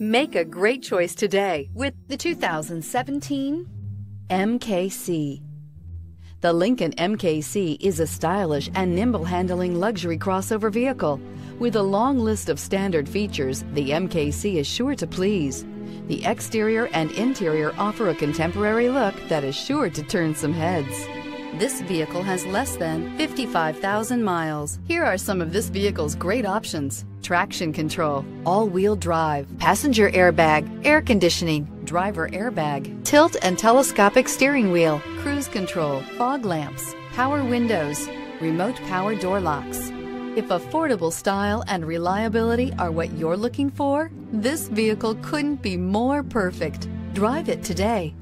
Make a great choice today with the 2017 MKC. The Lincoln MKC is a stylish and nimble handling luxury crossover vehicle. With a long list of standard features, the MKC is sure to please. The exterior and interior offer a contemporary look that is sure to turn some heads. This vehicle has less than 55,000 miles. Here are some of this vehicle's great options. Traction control, all-wheel drive, passenger airbag, air conditioning, driver airbag, tilt and telescopic steering wheel, cruise control, fog lamps, power windows, remote power door locks. If affordable style and reliability are what you're looking for, this vehicle couldn't be more perfect. Drive it today.